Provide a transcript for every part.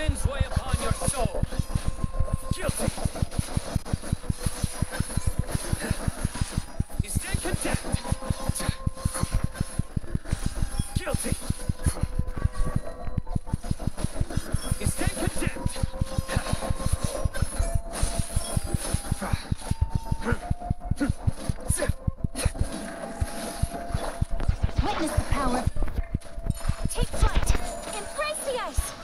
Sins weigh upon your soul. Guilty. You stand condemned. Guilty. You stand condemned. Witness the power. Take flight. Embrace the ice.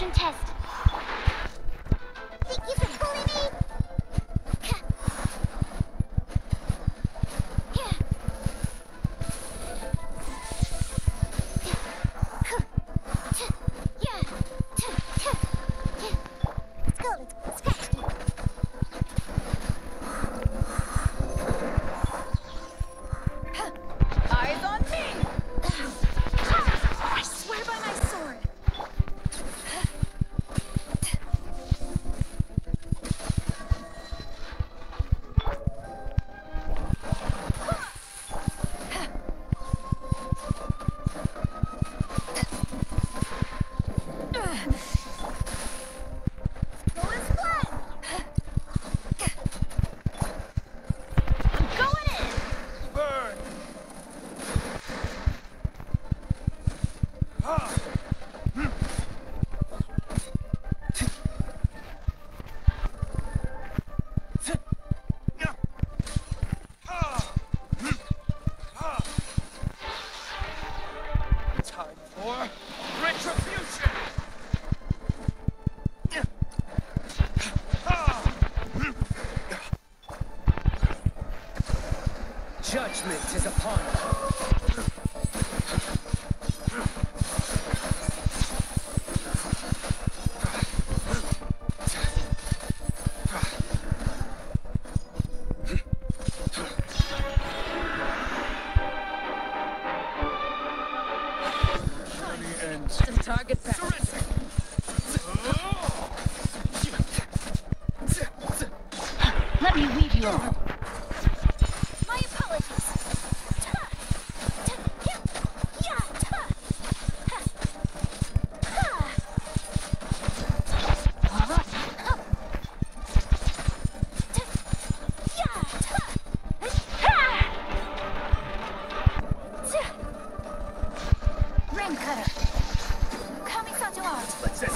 Absorption test. judgment is upon us. Target Let me lead you on. Let's lot.